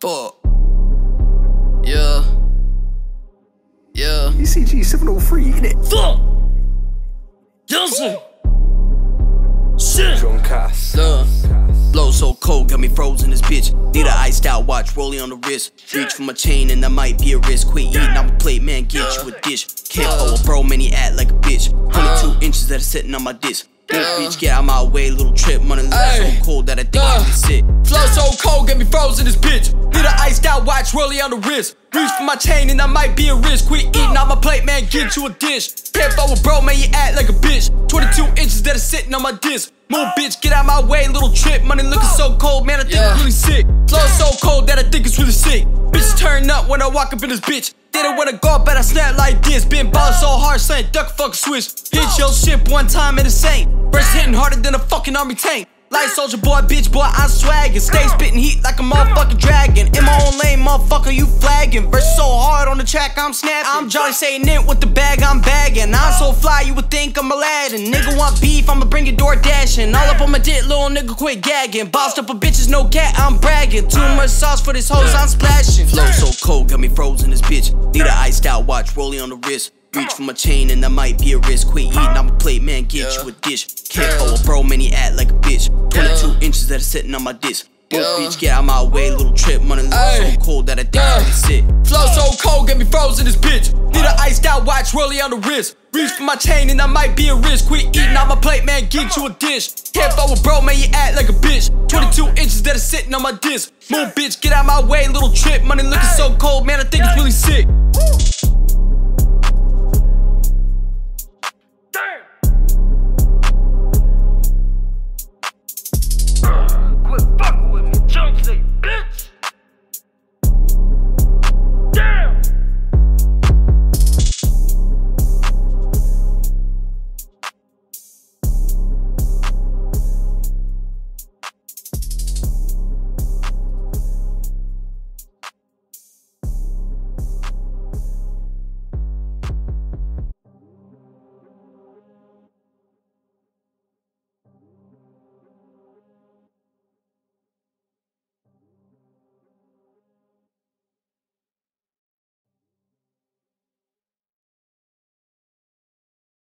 Fuck. Yeah. Yeah. ECG 703, innit? Fuck! Johnson! Shit! John Cass. Look. Blow so cold, got me frozen this bitch. Need a iced out watch, rolling on the wrist. Reach for my chain, and that might be a risk. Quit eating, I'm a plate, man, get you a dish. Can't owe a bro, man, he act like a bitch. 22 inches that are sitting on my disc. Little bitch, get out my way, little trip. Money so cold sit. Flow so cold, get me frozen this bitch. Need a iced out watch, rolling on the wrist. Reach for my chain, and I might be a risk. Quit eating on my plate, man, get you a dish. Throw a bro, man, you act like a bitch. 22 inches that are sitting on my disc. Move, bitch, get out my way, little trip. Money looking so cold, man, I think Yeah. it's really sick. Flow so cold that I think it's really sick. Bitches turn up when I walk up in this bitch. Didn't wanna go, but I snap like this. Been ballin' so hard, saying duck fuck switch. Hit your ship one time and it's ain't. Burst hitting harder than a fucking army tank. Like soldier boy, bitch boy, I'm swaggin'. Stay spitting heat like a motherfucking dragon. In my own lane, motherfucker, you flagging. Verse so hard on the track, I'm snapping. I'm Johnny saying it with the bag, I'm bagging. I'm so fly, you would think I'm Aladdin. Nigga want beef, I'ma bring it door dashing. All up on my dick, little nigga, quit gagging. Bossed up a bitches, no cat, I'm bragging. Too much sauce for this hose, I'm splashing. Flow so cold, got me frozen this bitch. Need a iced out watch, rolling on the wrist. Reach for my chain, and that might be a risk. Quit eating, I'm a plate, man, get you a dish. Can't owe a bro, man, he act like a bitch. 22 inches that are sitting on my disc. Move, bitch, get out my way, little trip. Money look so cold that I think I'm sit. Flow so cold, get me frozen this bitch. Need a iced out watch, rolling on the wrist. Reach for my chain, and that might be a risk. Quit eating on my plate, man, get you a dish. Can't throw a bro, man, you act like a bitch. 22 inches that are sitting on my disc. Move, bitch, get out my way, little trip. Money looking so cold, man, I think it's really sick.